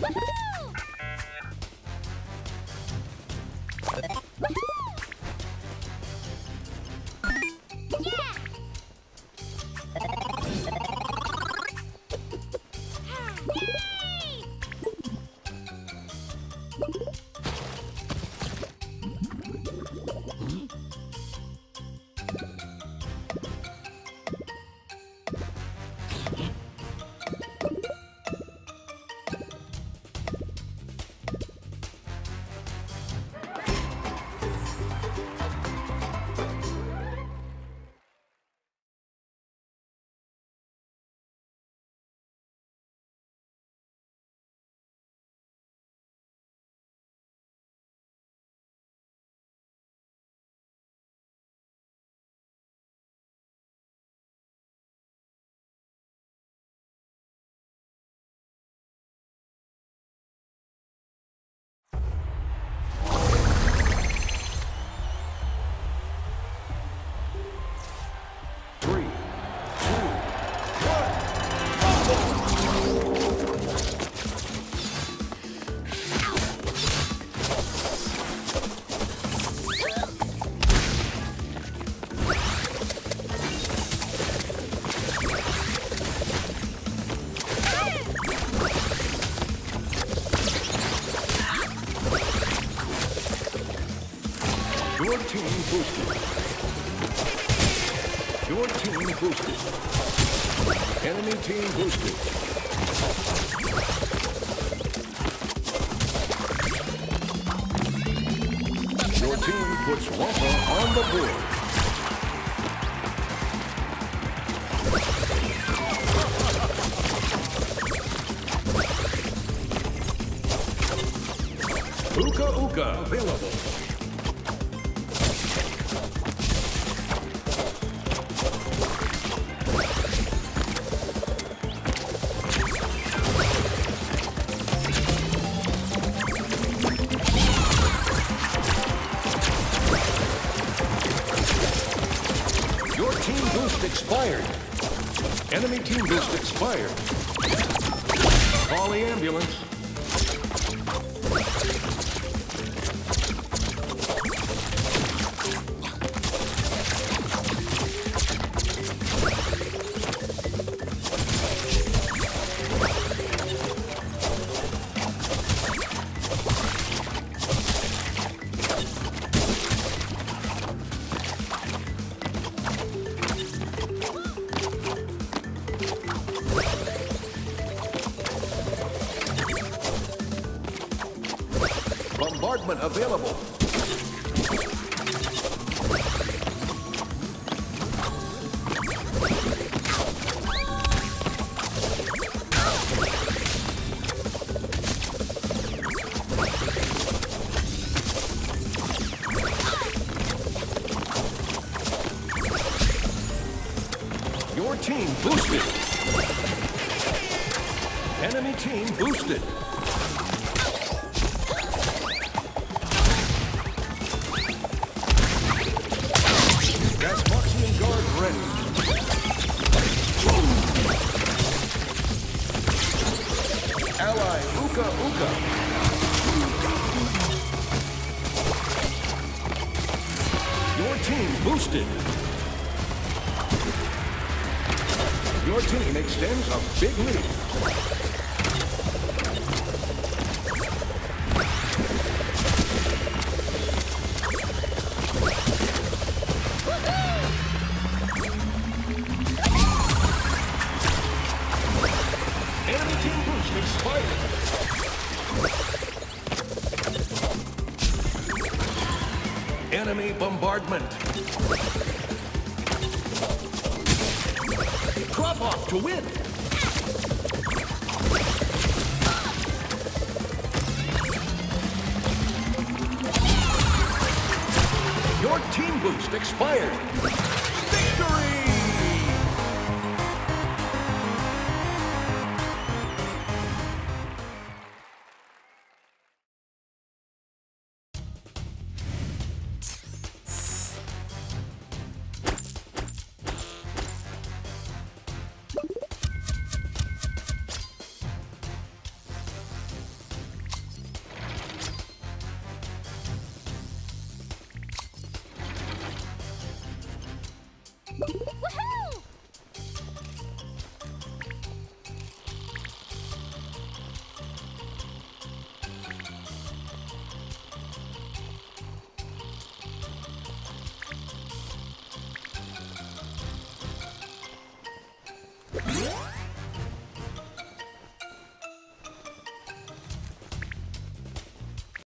Woohoo! team boosted. Your team boosted. Enemy team boosted. Your team puts Wumpa on the board. Uka Uka available. Boost expired. Enemy team boost expired. Call the ambulance. Bombardment available. Your team boosted. Enemy team boosted. Uka Uka. Your team boosted. Your team extends a big lead. Enemy bombardment. Drop off to win. Your team boost expired.